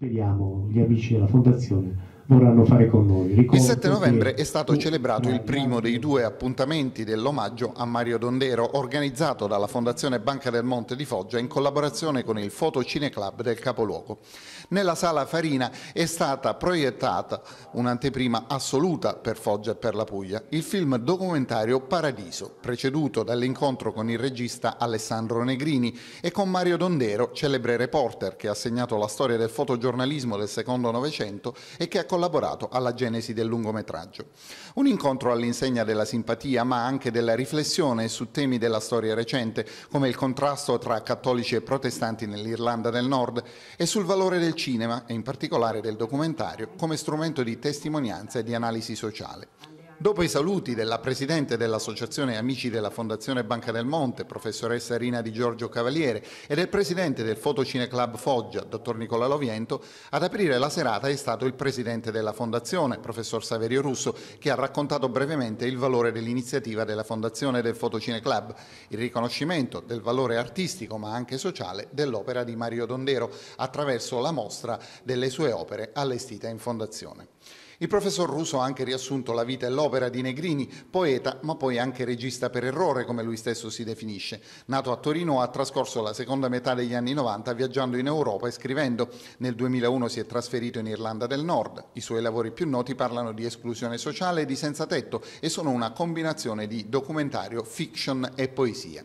speriamo gli amici della Fondazione vorranno fare con noi. Ricordo il 7 novembre è stato celebrato il primo dei due appuntamenti dell'omaggio a Mario Dondero organizzato dalla Fondazione Banca del Monte di Foggia in collaborazione con il Foto Cine Club del capoluogo. Nella sala Farina è stata proiettata un'anteprima assoluta per Foggia e per la Puglia, il film documentario Paradiso, preceduto dall'incontro con il regista Alessandro Negrini e con Mario Dondero, celebre reporter che ha segnato la storia del fotogiornalismo del secondo Novecento e che ha collaborato collaborato alla genesi del lungometraggio. Un incontro all'insegna della simpatia ma anche della riflessione su temi della storia recente come il contrasto tra cattolici e protestanti nell'Irlanda del Nord e sul valore del cinema e in particolare del documentario come strumento di testimonianza e di analisi sociale. Dopo i saluti della Presidente dell'Associazione Amici della Fondazione Banca del Monte, professoressa Rina Di Giorgio Cavaliere, e del Presidente del Fotocine Club Foggia, dottor Nicola Loviento, ad aprire la serata è stato il Presidente della Fondazione, professor Saverio Russo, che ha raccontato brevemente il valore dell'iniziativa della Fondazione del Fotocine Club, il riconoscimento del valore artistico ma anche sociale dell'opera di Mario Dondero attraverso la mostra delle sue opere allestita in Fondazione. Il professor Russo ha anche riassunto la vita e l'opera di Negrini, poeta ma poi anche regista per errore, come lui stesso si definisce. Nato a Torino, ha trascorso la seconda metà degli anni 90 viaggiando in Europa e scrivendo. Nel 2001 si è trasferito in Irlanda del Nord. I suoi lavori più noti parlano di esclusione sociale e di senza tetto e sono una combinazione di documentario, fiction e poesia.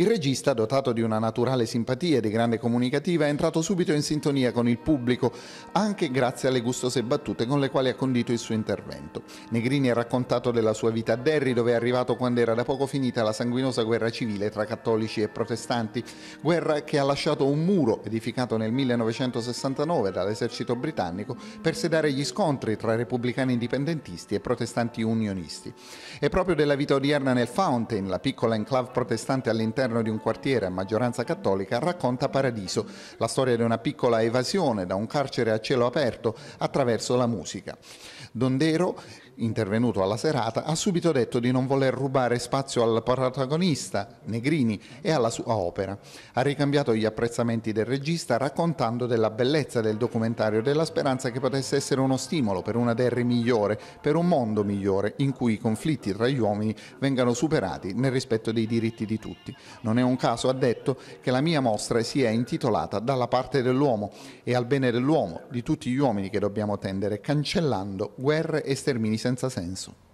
Il regista, dotato di una naturale simpatia e di grande comunicativa, è entrato subito in sintonia con il pubblico, anche grazie alle gustose battute con le quali ha condito il suo intervento. Negrini ha raccontato della sua vita a Derry, dove è arrivato quando era da poco finita la sanguinosa guerra civile tra cattolici e protestanti, guerra che ha lasciato un muro edificato nel 1969 dall'esercito britannico per sedare gli scontri tra repubblicani indipendentisti e protestanti unionisti. È proprio della vita odierna nel Fountain, la piccola enclave protestante all'interno all'interno di un quartiere a maggioranza cattolica racconta Paradiso, la storia di una piccola evasione da un carcere a cielo aperto attraverso la musica. Dondero intervenuto alla serata, ha subito detto di non voler rubare spazio al protagonista, Negrini, e alla sua opera. Ha ricambiato gli apprezzamenti del regista raccontando della bellezza del documentario e della speranza che potesse essere uno stimolo per una Derry migliore, per un mondo migliore, in cui i conflitti tra gli uomini vengano superati nel rispetto dei diritti di tutti. Non è un caso, ha detto, che la mia mostra sia intitolata Dalla parte dell'uomo e al bene dell'uomo, di tutti gli uomini che dobbiamo tendere, cancellando guerre e stermini senza senso.